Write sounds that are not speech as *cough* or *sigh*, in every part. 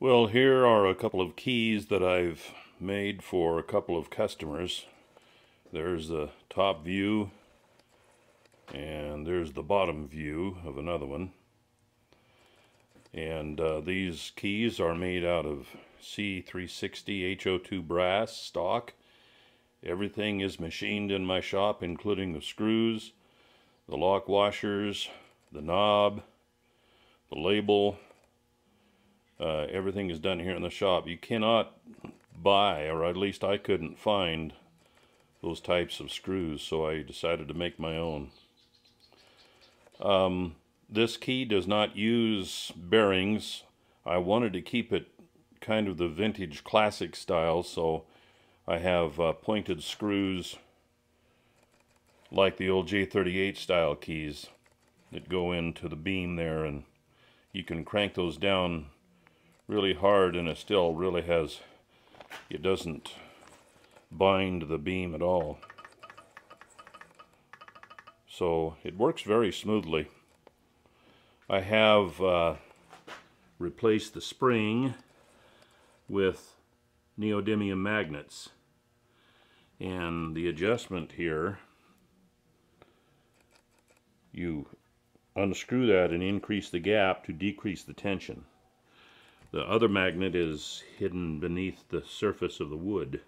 Well, here are a couple of keys that I've made for a couple of customers. There's the top view and there's the bottom view of another one. And uh, these keys are made out of C360 HO2 brass stock. Everything is machined in my shop, including the screws, the lock washers, the knob, the label. Uh, everything is done here in the shop. You cannot buy, or at least I couldn't find, those types of screws, so I decided to make my own. Um, this key does not use bearings. I wanted to keep it kind of the vintage classic style, so I have uh, pointed screws like the old J38 style keys that go into the beam there and you can crank those down really hard and it still really has it doesn't bind the beam at all. So it works very smoothly. I have uh, replaced the spring with neodymium magnets. And the adjustment here you unscrew that and increase the gap to decrease the tension. The other magnet is hidden beneath the surface of the wood.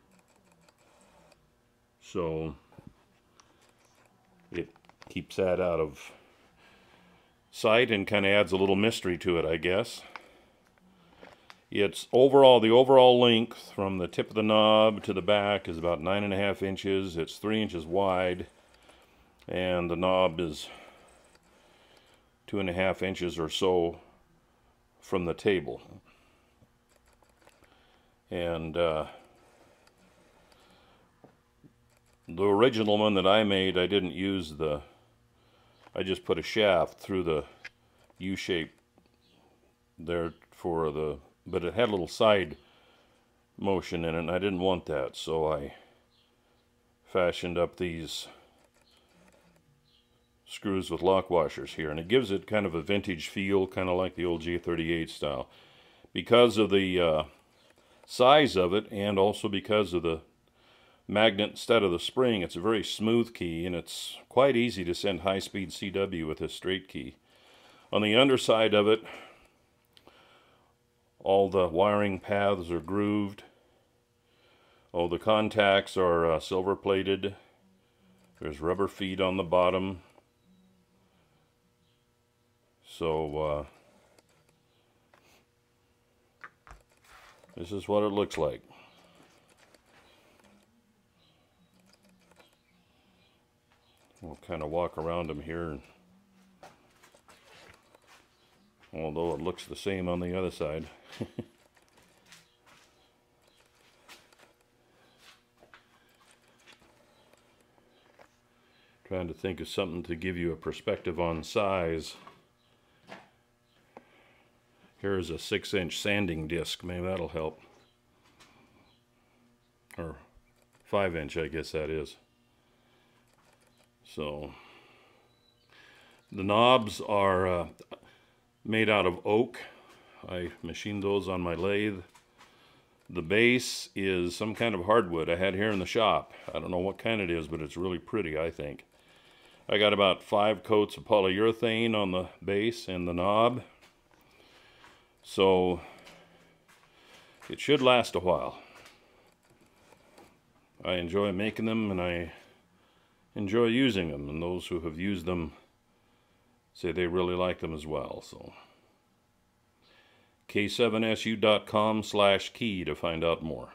So it keeps that out of sight and kind of adds a little mystery to it, I guess. It's overall, the overall length from the tip of the knob to the back is about nine and a half inches. It's three inches wide and the knob is two and a half inches or so from the table. And uh, the original one that I made, I didn't use the, I just put a shaft through the U-shape there for the, but it had a little side motion in it, and I didn't want that, so I fashioned up these screws with lock washers here. And it gives it kind of a vintage feel, kind of like the old J38 style. Because of the uh, size of it, and also because of the magnet instead of the spring, it's a very smooth key, and it's quite easy to send high-speed CW with a straight key. On the underside of it, all the wiring paths are grooved. All the contacts are uh, silver plated. There's rubber feet on the bottom. So, uh, this is what it looks like. We'll kind of walk around them here. Although it looks the same on the other side. *laughs* Trying to think of something to give you a perspective on size. Here's a six inch sanding disc. Maybe that'll help. Or five inch, I guess that is. So the knobs are uh, made out of oak. I machined those on my lathe. The base is some kind of hardwood I had here in the shop. I don't know what kind it is, but it's really pretty, I think. I got about five coats of polyurethane on the base and the knob. So it should last a while. I enjoy making them and I enjoy using them and those who have used them say they really like them as well. So k7su.com slash key to find out more.